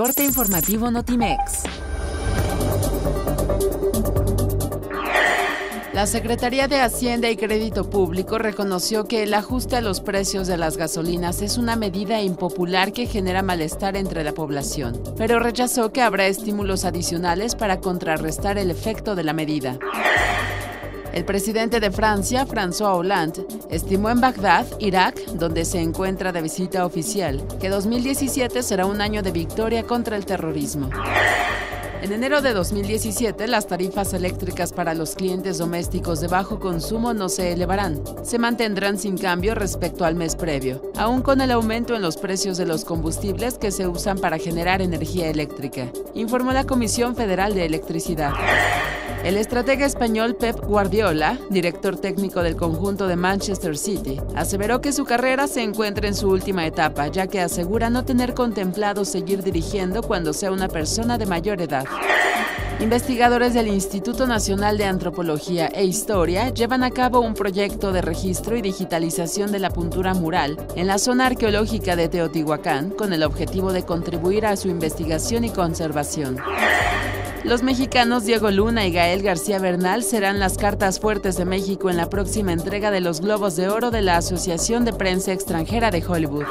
Corte informativo Notimex. La Secretaría de Hacienda y Crédito Público reconoció que el ajuste a los precios de las gasolinas es una medida impopular que genera malestar entre la población, pero rechazó que habrá estímulos adicionales para contrarrestar el efecto de la medida. El presidente de Francia, François Hollande, estimó en Bagdad, Irak, donde se encuentra de visita oficial, que 2017 será un año de victoria contra el terrorismo. En enero de 2017, las tarifas eléctricas para los clientes domésticos de bajo consumo no se elevarán. Se mantendrán sin cambio respecto al mes previo, aún con el aumento en los precios de los combustibles que se usan para generar energía eléctrica, informó la Comisión Federal de Electricidad. El estratega español Pep Guardiola, director técnico del conjunto de Manchester City, aseveró que su carrera se encuentra en su última etapa, ya que asegura no tener contemplado seguir dirigiendo cuando sea una persona de mayor edad. Investigadores del Instituto Nacional de Antropología e Historia llevan a cabo un proyecto de registro y digitalización de la puntura mural en la zona arqueológica de Teotihuacán con el objetivo de contribuir a su investigación y conservación. Los mexicanos Diego Luna y Gael García Bernal serán las cartas fuertes de México en la próxima entrega de los Globos de Oro de la Asociación de Prensa Extranjera de Hollywood.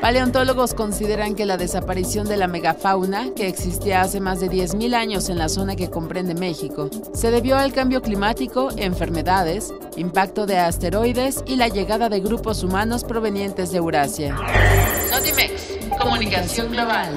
Paleontólogos consideran que la desaparición de la megafauna, que existía hace más de 10.000 años en la zona que comprende México, se debió al cambio climático, enfermedades, impacto de asteroides y la llegada de grupos humanos provenientes de Eurasia. Notimex, Comunicación Global.